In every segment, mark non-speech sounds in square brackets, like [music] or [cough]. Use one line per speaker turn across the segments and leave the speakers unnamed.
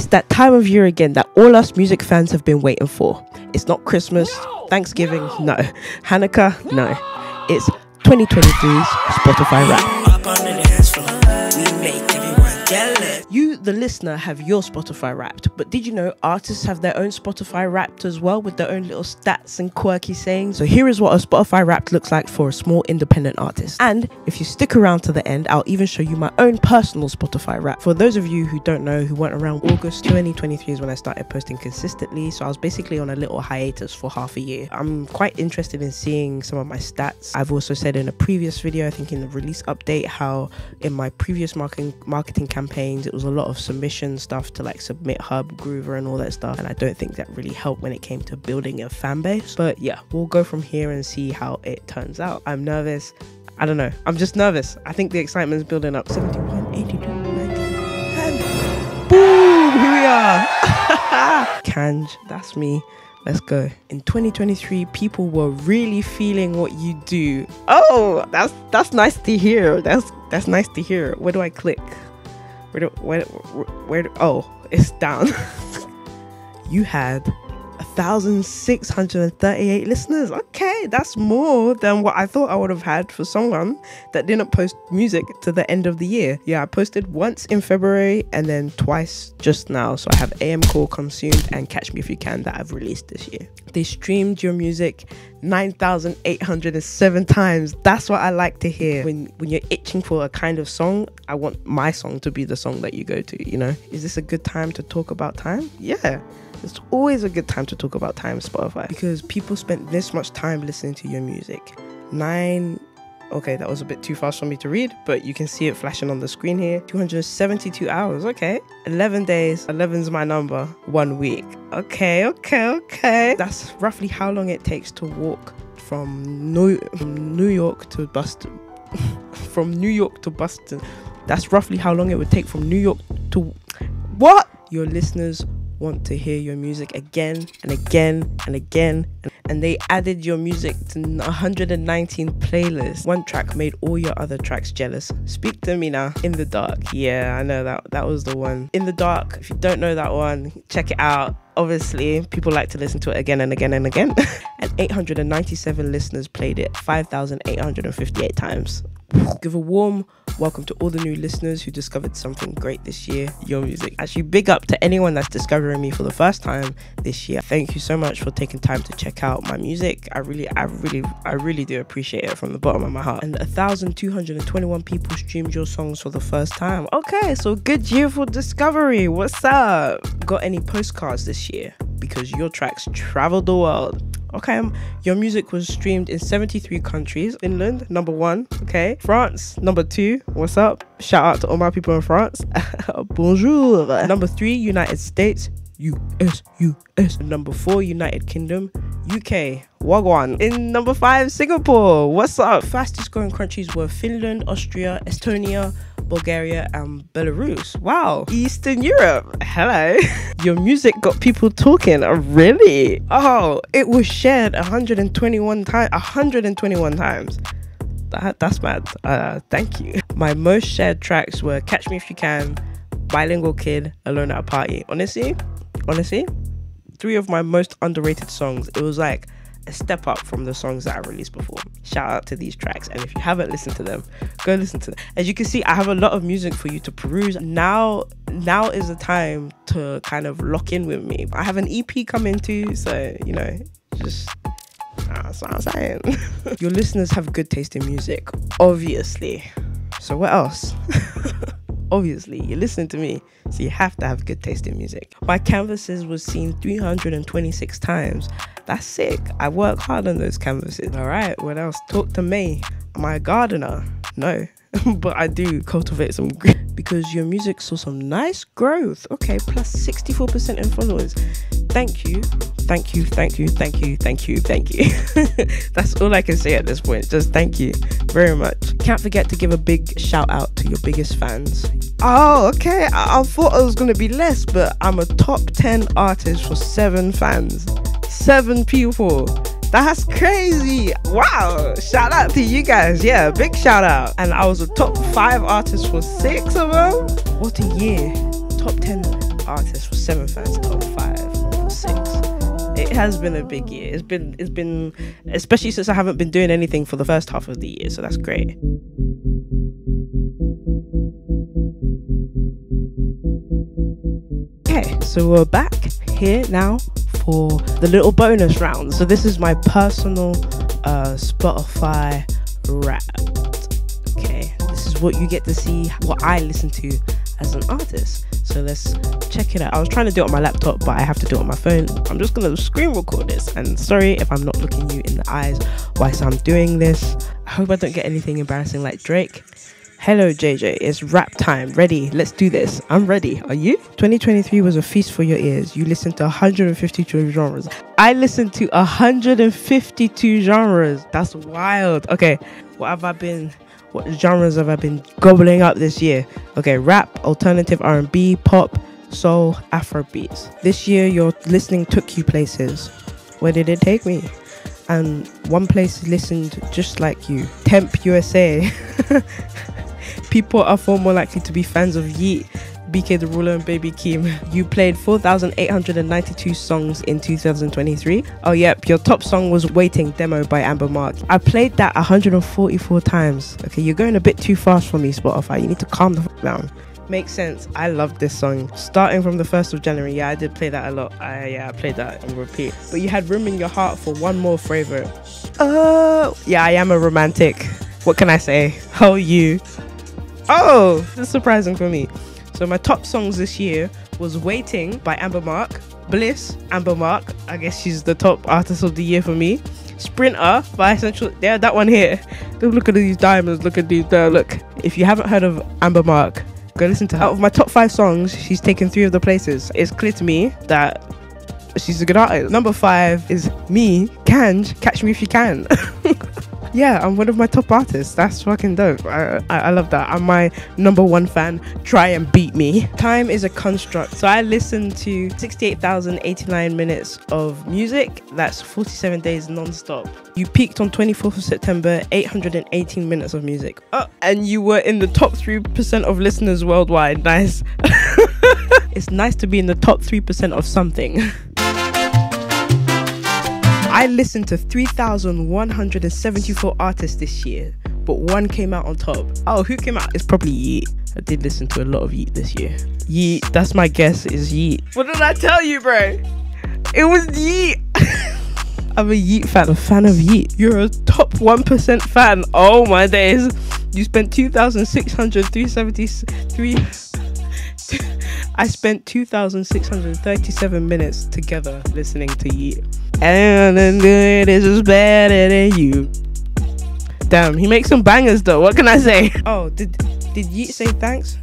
It's that time of year again that all us music fans have been waiting for. It's not Christmas, Thanksgiving, no. Hanukkah, no. It's 2023's Spotify Wrap.
Jealous.
You, the listener, have your Spotify wrapped, but did you know artists have their own Spotify wrapped as well with their own little stats and quirky sayings? So here is what a Spotify wrapped looks like for a small independent artist. And if you stick around to the end, I'll even show you my own personal Spotify wrap. For those of you who don't know, who weren't around August 2023 is when I started posting consistently, so I was basically on a little hiatus for half a year. I'm quite interested in seeing some of my stats. I've also said in a previous video, I think in the release update, how in my previous marketing marketing campaigns, it was a lot of submission stuff to like Submit Hub, Groover, and all that stuff. And I don't think that really helped when it came to building a fan base. But yeah, we'll go from here and see how it turns out. I'm nervous. I don't know. I'm just nervous. I think the excitement's building up. 71, 82, 90, and boom! Here we are. [laughs] Kange, that's me. Let's go. In 2023, people were really feeling what you do. Oh, that's that's nice to hear. That's that's nice to hear. Where do I click? Where do where where, where oh, it's down. [laughs] you had 1,638 listeners. Okay, that's more than what I thought I would have had for someone that didn't post music to the end of the year. Yeah, I posted once in February and then twice just now. So I have AM Call Consumed and Catch Me If You Can that I've released this year. They streamed your music 9,807 times. That's what I like to hear. When when you're itching for a kind of song, I want my song to be the song that you go to, you know? Is this a good time to talk about time? Yeah. It's always a good time to talk about time, Spotify, because people spent this much time listening to your music. Nine, okay, that was a bit too fast for me to read, but you can see it flashing on the screen here. 272 hours, okay. 11 days, 11's my number. One week, okay, okay, okay. That's roughly how long it takes to walk from New, from New York to Boston. [laughs] from New York to Boston. That's roughly how long it would take from New York to. What? Your listeners want to hear your music again and again and again. And they added your music to 119 playlists. One track made all your other tracks jealous. Speak to me now. In the dark. Yeah, I know that that was the one. In the dark. If you don't know that one, check it out. Obviously, people like to listen to it again and again and again. [laughs] and 897 listeners played it 5,858 times. Give a warm welcome to all the new listeners who discovered something great this year, your music. Actually, big up to anyone that's discovering me for the first time this year. Thank you so much for taking time to check out my music. I really, I really, I really do appreciate it from the bottom of my heart. And 1,221 people streamed your songs for the first time. Okay, so good year for discovery. What's up? Got any postcards this year? Because your tracks traveled the world. Okay, um, your music was streamed in 73 countries. Finland, number one. Okay, France, number two. What's up? Shout out to all my people in France. [laughs] Bonjour. Number three, United States. US, US. Number four, United Kingdom. UK, Wagwan. In number five, Singapore. What's up? Fastest growing countries were Finland, Austria, Estonia, Bulgaria, and Belarus. Wow. Eastern Europe. Hello. [laughs] Your music got people talking. Really? Oh, it was shared 121 times. 121 times. That, that's mad. Uh, thank you. My most shared tracks were Catch Me If You Can, Bilingual Kid, Alone at a Party. Honestly, honestly, three of my most underrated songs. It was like a step up from the songs that I released before. Shout out to these tracks. And if you haven't listened to them, go listen to them. As you can see, I have a lot of music for you to peruse. Now, now is the time to kind of lock in with me. I have an EP coming too, so you know, just that's what I'm saying. [laughs] Your listeners have good taste in music, obviously. So what else? [laughs] obviously, you're listening to me, so you have to have good taste in music. My canvases was seen 326 times. That's sick. I work hard on those canvases. All right, what else? Talk to me. Am I a gardener? No. [laughs] but I do cultivate some because your music saw some nice growth. Okay, plus 64% in followers. Thank you, thank you, thank you, thank you, thank you, thank you. [laughs] That's all I can say at this point. Just thank you very much. Can't forget to give a big shout out to your biggest fans. Oh, okay. I, I thought it was gonna be less, but I'm a top 10 artist for seven fans. Seven people. That's crazy. Wow. Shout out to you guys. Yeah, big shout out. And I was a top five artist for six of them. What a year. Top 10 artist for seven fans top five for six. It has been a big year. It's been it's been especially since I haven't been doing anything for the first half of the year, so that's great. Okay, so we're back here now for the little bonus round. So this is my personal uh, Spotify Wrapped. Okay, this is what you get to see what I listen to as an artist. So let's check it out. I was trying to do it on my laptop, but I have to do it on my phone. I'm just gonna screen record this. And sorry if I'm not looking you in the eyes whilst I'm doing this. I hope I don't get anything embarrassing like Drake. Hello, JJ. It's rap time. Ready? Let's do this. I'm ready. Are you? 2023 was a feast for your ears. You listened to 152 genres. I listened to 152 genres. That's wild. Okay, what have I been? What genres have I been gobbling up this year? Okay, rap, alternative R&B, pop, soul, Afro beats. This year, your listening took you places. Where did it take me? And one place listened just like you. Tempe USA. [laughs] People are far more likely to be fans of Yeat, BKTHERULA, and Baby Keem. You played 4,892 songs in 2023. Oh, yep, your top song was Waiting Demo by Amber Mark. I played that 144 times. Okay, you're going a bit too fast for me, Spotify. You need to calm the fuck down. Makes sense. I love this song. Starting from the 1st of January, yeah, I did play that a lot. I, yeah, I played that on repeat. But you had room in your heart for one more favorite. Oh, yeah, I am a romantic. What can I say? How are you? Oh, this is surprising for me. So my top songs this year was Waiting by Amber Mark, Bliss, Amber Mark. I guess she's the top artist of the year for me. Sprinter by Essential. Yeah, that one here. [laughs] Look at these diamonds. Look at these. Uh, look. If you haven't heard of Amber Mark, go listen to her. Out of my top five songs, she's taken three of the places. It's clear to me that she's a good artist. Number five is me, Kange. Catch me if you can. [laughs] yeah, I'm one of my top artists. That's fucking dope. I, I, I, love that. I'm my number one fan. Try and beat me. Time is a construct. So I listened to 68,089 minutes of music. That's 47 days non-stop. You peaked on 24th of September, 818 minutes of music. Oh, and you were in the top 3% of listeners worldwide. Nice. [laughs] it's nice to be in the top 3% of something. [laughs] I listened to 3,174 artists this year, but one came out on top. Oh, who came out? It's probably Yeat. I did listen to a lot of Yeat this year. Yeat, that's my guess, is Yeat. What did I tell you, bro? It was Yeat. [laughs] I'm a Yeat fan, a fan of Yeat. You're a top 1% fan. Oh my days. You spent 2,673. [laughs] I spent 2,637 minutes together listening to Yeat. And then good is just better than you. Damn, he makes some bangers though. What can I say? [laughs] Oh, did did Yeat say thanks?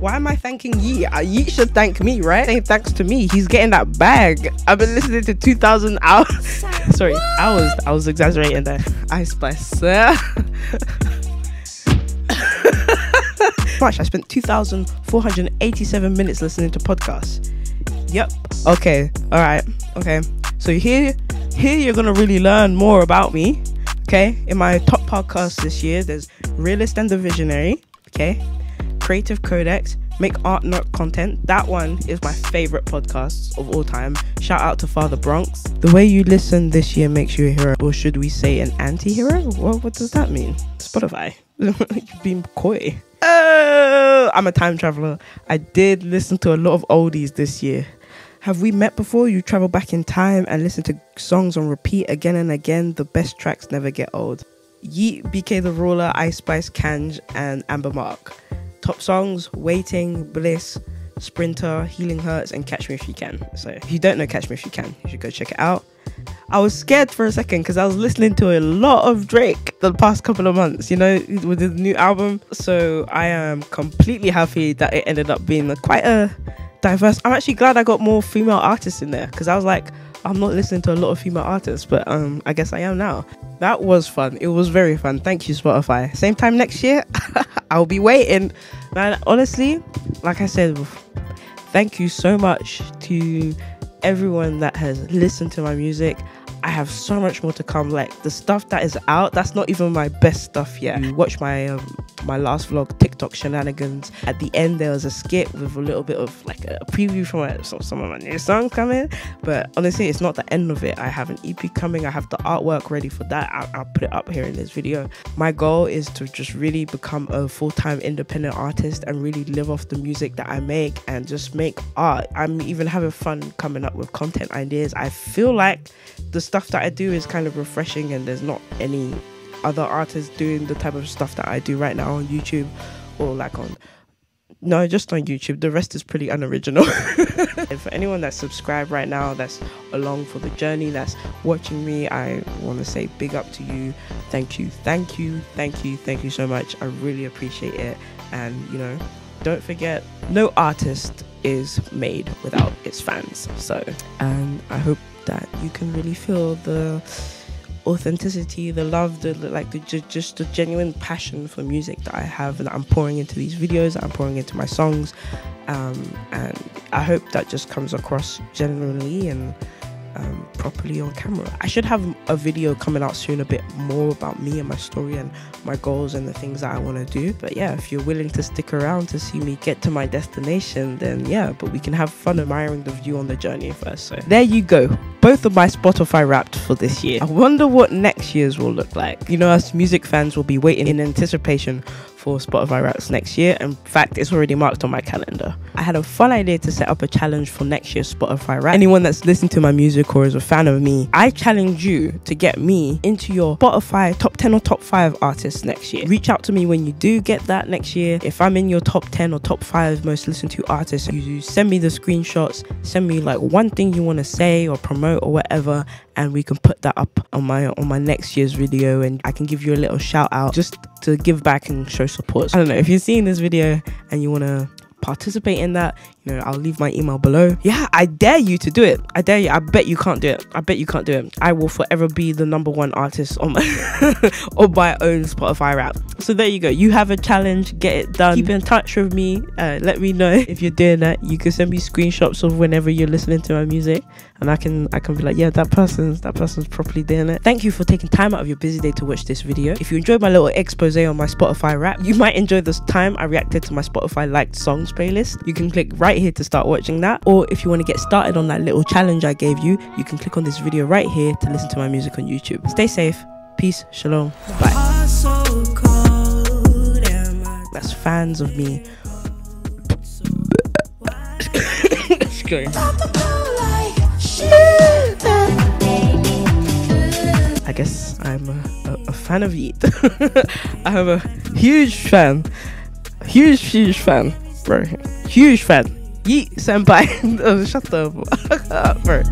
Why am I thanking Yeat? Uh, should thank me, right? Saying thanks to me. He's getting that bag. I've been listening to 2,000 hours. [laughs] Sorry, hours. I was exaggerating there. Ice Spice. Much. [laughs] I spent 2,487 minutes listening to podcasts. Yep. Okay. All right. Okay. So here, here you're gonna really learn more about me. Okay. In my top podcast this year, there's Realist and the Visionary. Okay. Creative Codex. Make art, not content. That one is my favorite podcast of all time. Shout out to Father Bronx. The way you listen this year makes you a hero, or should we say an anti-hero? What, what does that mean? Spotify. [laughs] You've been coy. Oh, I'm a time traveler. I did listen to a lot of oldies this year. Have we met before? You travel back in time and listen to songs on repeat again and again. The best tracks never get old. Yeat, BK the Ruler, Ice Spice, Kange, and Amber Mark. Top songs Waiting, Bliss, Sprinter, Healing Hurts, and Catch Me If You Can. So if you don't know Catch Me If You Can, you should go check it out. I was scared for a second because I was listening to a lot of Drake the past couple of months, you know, with his new album. So I am completely happy that it ended up being quite a diverse. I'm actually glad I got more female artists in there because I was like, I'm not listening to a lot of female artists, but um, I guess I am now. That was fun. It was very fun. Thank you, Spotify. Same time next year, [laughs] I'll be waiting. Man, honestly, like I said, thank you so much to everyone that has listened to my music. I have so much more to come. Like the stuff that is out, that's not even my best stuff yet. You watch my um, my last vlog, TikTok shenanigans. At the end, there was a skit with a little bit of like a preview from my, some, some of my new songs coming. But honestly, it's not the end of it. I have an EP coming. I have the artwork ready for that. I'll, I'll put it up here in this video. My goal is to just really become a full time independent artist and really live off the music that I make and just make art. I'm even having fun coming up with content ideas. I feel like the stuff that I do is kind of refreshing and there's not any other artists doing the type of stuff that I do right now on YouTube or like on no, just on YouTube. The rest is pretty unoriginal. [laughs] and for anyone that's subscribed right now, that's along for the journey, that's watching me, I want to say big up to you. Thank you, thank you, thank you, thank you so much. I really appreciate it. And you know, don't forget, no artist is made without its fans. So, and I hope that you can really feel the authenticity, the love, the like, the just the genuine passion for music that I have that I'm pouring into these videos, that I'm pouring into my songs, um, and I hope that just comes across genuinely and um, properly on camera. I should have a video coming out soon, a bit more about me and my story and my goals and the things that I want to do. But yeah, if you're willing to stick around to see me get to my destination, then yeah, but we can have fun admiring the view on the journey first. So there you go. Both of my Spotify wrapped for this year. I wonder what next year's will look like. You know, us music fans will be waiting in anticipation for Spotify Wraps next year. In fact, it's already marked on my calendar. I had a fun idea to set up a challenge for next year's Spotify Wrap. Anyone that's listening to my music or is a fan of me, I challenge you to get me into your Spotify top 10 or top 5 artists next year. Reach out to me when you do get that next year. If I'm in your top 10 or top 5 most listened to artists, you send me the screenshots, send me like one thing you want to say or promote or whatever, and we can put that up on my on my next year's video and I can give you a little shout out just to give back and show support. I don't know if you're seeing this video and you want to participate in that, you know, I'll leave my email below. Yeah, I dare you to do it. I dare you. I bet you can't do it. I bet you can't do it. I will forever be the number one artist on my [laughs] on my own Spotify wrap. So there you go. You have a challenge. Get it done. Keep in touch with me. Uh, let me know if you're doing that. You can send me screenshots of whenever you're listening to my music, and I can I can be like, yeah, that person's that person's properly doing it. Thank you for taking time out of your busy day to watch this video. If you enjoyed my little expose on my Spotify wrap, you might enjoy this time I reacted to my Spotify liked songs playlist. You can click right here to start watching that, or if you want to get started on that little challenge I gave you, you can click on this video right here to listen to my music on YouTube. Stay safe. Peace. Shalom. Bye. That's fans of me. [coughs] Let's go. [coughs] [laughs] I guess I'm a, a, a fan of Yeat. [laughs] I'm a huge fan. Huge, huge fan, bro. Huge fan. Yeat senpai. oh, [laughs] shut
the fuck up, bro.